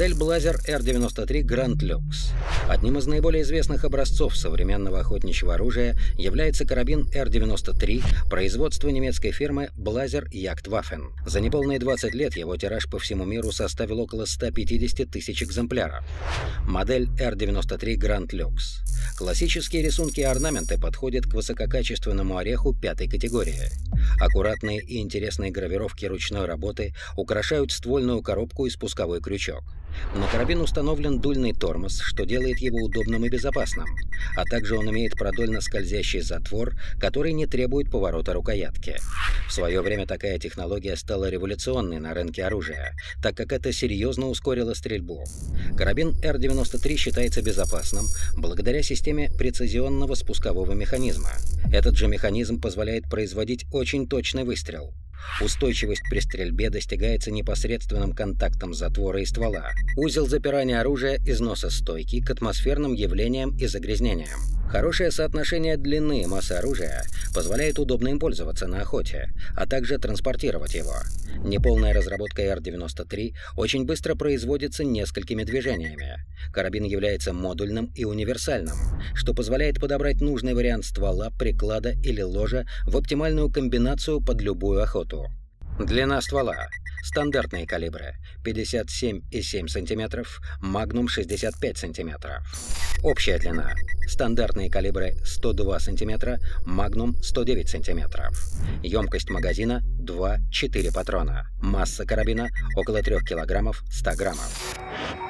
Модель Blazer R93 Grand Lux. Одним из наиболее известных образцов современного охотничьего оружия является карабин R93 производства немецкой фирмы Blazer Jagdwaffen. За неполные 20 лет его тираж по всему миру составил около 150 тысяч экземпляров. Модель R93 Grand Lux. Классические рисунки и орнаменты подходят к высококачественному ореху пятой категории. Аккуратные и интересные гравировки ручной работы украшают ствольную коробку и спусковой крючок. На карабин установлен дульный тормоз, что делает его удобным и безопасным, а также он имеет продольно скользящий затвор, который не требует поворота рукоятки. В свое время такая технология стала революционной на рынке оружия, так как это серьезно ускорило стрельбу. Карабин R93 считается безопасным благодаря системе прецизионного спускового механизма. Этот же механизм позволяет производить очень точный выстрел. Устойчивость при стрельбе достигается непосредственным контактом затвора и ствола. Узел запирания оружия износостойкий к атмосферным явлениям и загрязнениям. Хорошее соотношение длины и массы оружия позволяет удобно им пользоваться на охоте, а также транспортировать его. Неполная разработка R-93 очень быстро производится несколькими движениями. Карабин является модульным и универсальным, что позволяет подобрать нужный вариант ствола, приклада или ложа в оптимальную комбинацию под любую охоту. Длина ствола. Стандартные калибры 57,7 см, Magnum 65 см. Общая длина. Стандартные калибры 102 см, Magnum 109 см. Емкость магазина 2-4 патрона. Масса карабина около 3 кг 100 граммов.